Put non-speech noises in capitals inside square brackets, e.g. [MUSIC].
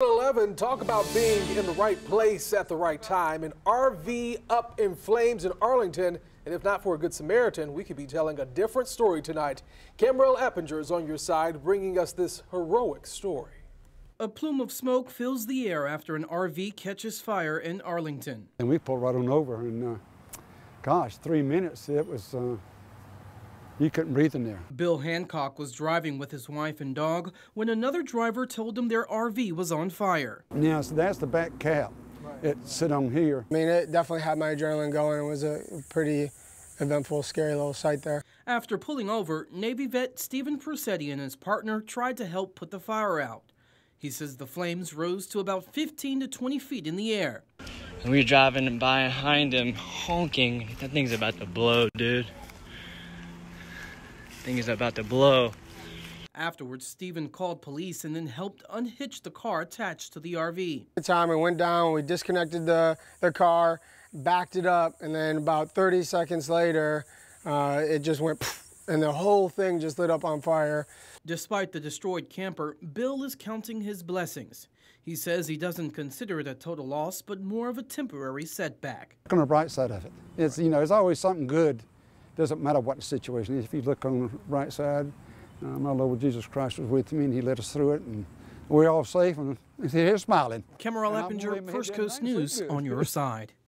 11, talk about being in the right place at the right time. An RV up in flames in Arlington. And if not for a good Samaritan, we could be telling a different story tonight. Camerell Eppinger is on your side, bringing us this heroic story. A plume of smoke fills the air after an RV catches fire in Arlington. And we pulled right on over, and uh, gosh, three minutes, it was, uh, you couldn't breathe in there. Bill Hancock was driving with his wife and dog when another driver told him their RV was on fire. Now, so that's the back cap. It sit on here. I mean, it definitely had my adrenaline going. It was a pretty eventful, scary little sight there. After pulling over, Navy vet Stephen Persetti and his partner tried to help put the fire out. He says the flames rose to about 15 to 20 feet in the air. And we were driving behind him, honking. That thing's about to blow, dude. Thing is about to blow. Afterwards, Stephen called police and then helped unhitch the car attached to the RV. The time it went down, we disconnected the, the car, backed it up, and then about 30 seconds later, uh, it just went and the whole thing just lit up on fire. Despite the destroyed camper, Bill is counting his blessings. He says he doesn't consider it a total loss, but more of a temporary setback. Look on the bright side of it. It's, you know, there's always something good. Doesn't matter what the situation is. If you look on the right side, uh, my Lord Jesus Christ was with me and he led us through it and we're all safe and [LAUGHS] he's smiling. Camerell Eppinger, First Coast News on your [LAUGHS] side.